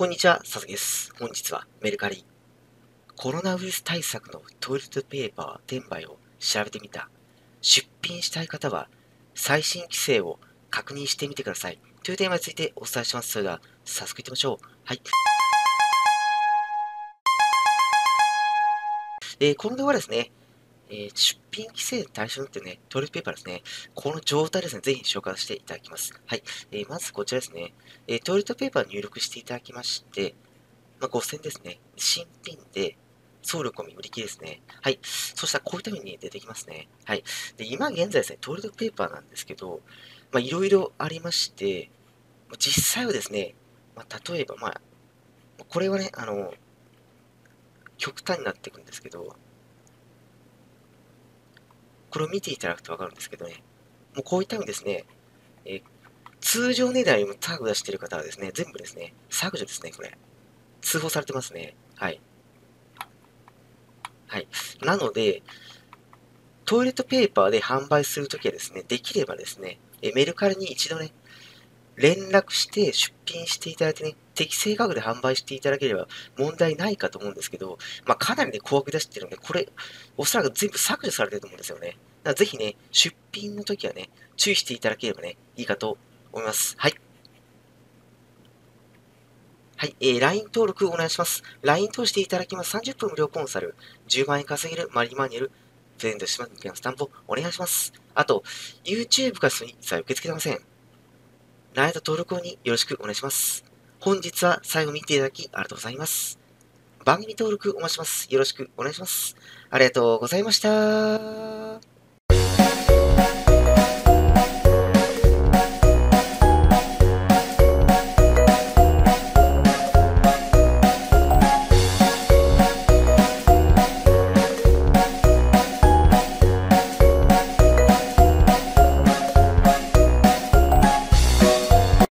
こんにちは、佐々木です。本日はメルカリ。コロナウイルス対策のトイレットペーパー転売を調べてみた。出品したい方は最新規制を確認してみてください。というテーマについてお伝えします。それでは早速いってみましょう。はい。えーこの動画はですね、えー出品規制対象になっているね、トイレットペーパーですね、この状態ですね、ぜひ紹介していただきます。はい。えーまずこちらですね、えートイレットペーパー入力していただきまして、まあ、5000ですね。新品で、送料込み売り切りですね。はい。そしたらこういった風に出てきますね。はい。で、今現在ですね、トイレットペーパーなんですけど、まあ、いろいろありまして、実際はですね、まあ、例えば、まあ、これはね、あの、極端になっていくんですけど、これを見ていただくと分かるんですけどね、もうこういったようにですね、え通常値段よりも高く出している方はですね、全部ですね、削除ですね、これ。通報されてますね。はい。はい。なので、トイレットペーパーで販売するときはですね、できればですね、えメルカリに一度ね、連絡して出品していただいてね、適正価格で販売していただければ問題ないかと思うんですけど、まあ、かなりね、高額出してるので、これ、おそらく全部削除されてると思うんですよね。だからぜひね、出品の時はね、注意していただければね、いいかと思います。はい。はい、えー、LINE 登録お願いします。LINE 通していただきます。30分無料コンサル、10万円稼げるマリーマニュアル、プレゼントしますスタンプお願いします。あと、YouTube から一切受け付けてません。LINE と登録をによろしくお願いします。本日は最後見ていただきありがとうございます。番組登録お待ちします。よろしくお願いします。ありがとうございました。